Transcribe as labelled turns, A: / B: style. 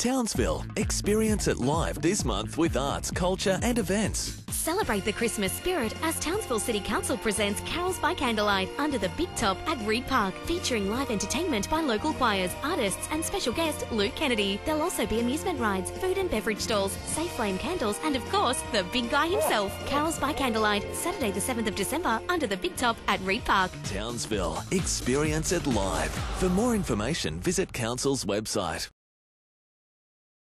A: Townsville. Experience it live this month with arts, culture, and events.
B: Celebrate the Christmas spirit as Townsville City Council presents Carols by Candlelight under the Big Top at Reid Park, featuring live entertainment by local choirs, artists, and special guest Luke Kennedy. There'll also be amusement rides, food and beverage stalls, safe flame candles, and of course, the big guy himself. Carols by Candlelight, Saturday the 7th of December under the Big Top at Reid Park.
A: Townsville. Experience it live. For more information, visit Council's website.